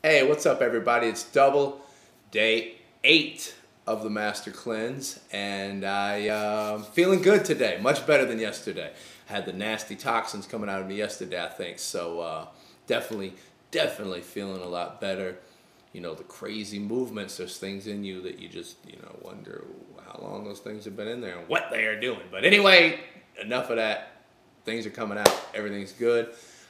Hey, what's up, everybody? It's Dubble day eight of the Master Cleanse, and I uh, feeling good today. Much better than yesterday. Had the nasty toxins coming out of me yesterday, I think. So uh, definitely, definitely feeling a lot better. You know, the crazy movements. There's things in you that you just, you know, wonder how long those things have been in there and what they are doing. But anyway, enough of that. Things are coming out. Everything's good.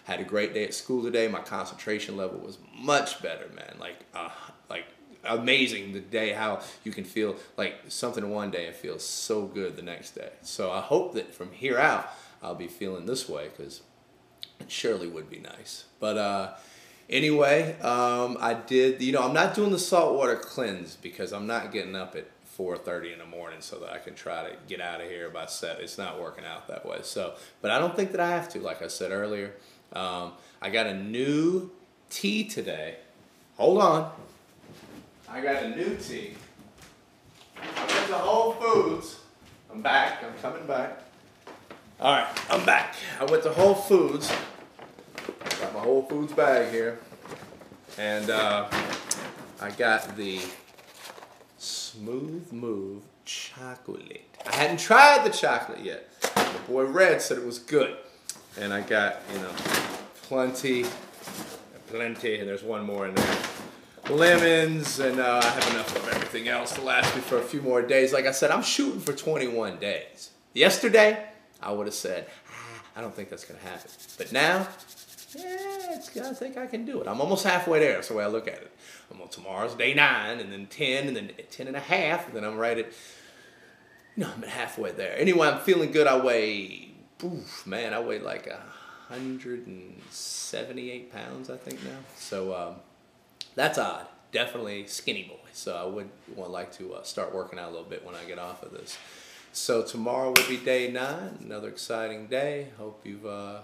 Had a great day at school today. My concentration level was much better, man. Like, uh, like amazing the day how you can feel like something one day and feel so good the next day. So I hope that from here out I'll be feeling this way because it surely would be nice. But uh, anyway, um, I did. You know, I'm not doing the saltwater cleanse because I'm not getting up at 4:30 in the morning so that I can try to get out of here by set. It's not working out that way. So, but I don't think that I have to. Like I said earlier. Um, I got a new tea today. Hold on. I got a new tea. I went to Whole Foods. I'm back. I'm coming back. All right, I'm back. I went to Whole Foods. Got my Whole Foods bag here. And uh, I got the Smooth Move chocolate. I hadn't tried the chocolate yet. The boy Red said it was good and I got, you know, plenty, plenty, and there's one more in there. Lemons, and uh, I have enough of everything else to last me for a few more days. Like I said, I'm shooting for 21 days. Yesterday, I would have said, ah, I don't think that's going to happen. But now, yeah, I think I can do it. I'm almost halfway there. That's the way I look at it. I'm on tomorrow's day nine, and then 10, and then 10 and a half, and then I'm right at, you know, I'm at halfway there. Anyway, I'm feeling good. I weigh oof, man, I weigh like a 178 pounds, I think now. So um, that's odd. Definitely skinny boy. So I would like to uh, start working out a little bit when I get off of this. So tomorrow will be day nine, another exciting day. Hope you've uh,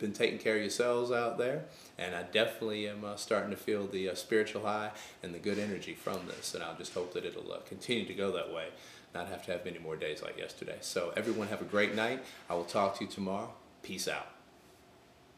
been taking care of yourselves out there. And I definitely am uh, starting to feel the uh, spiritual high and the good energy from this. And I'll just hope that it'll uh, continue to go that way, not have to have many more days like yesterday. So everyone have a great night. I will talk to you tomorrow. Peace out.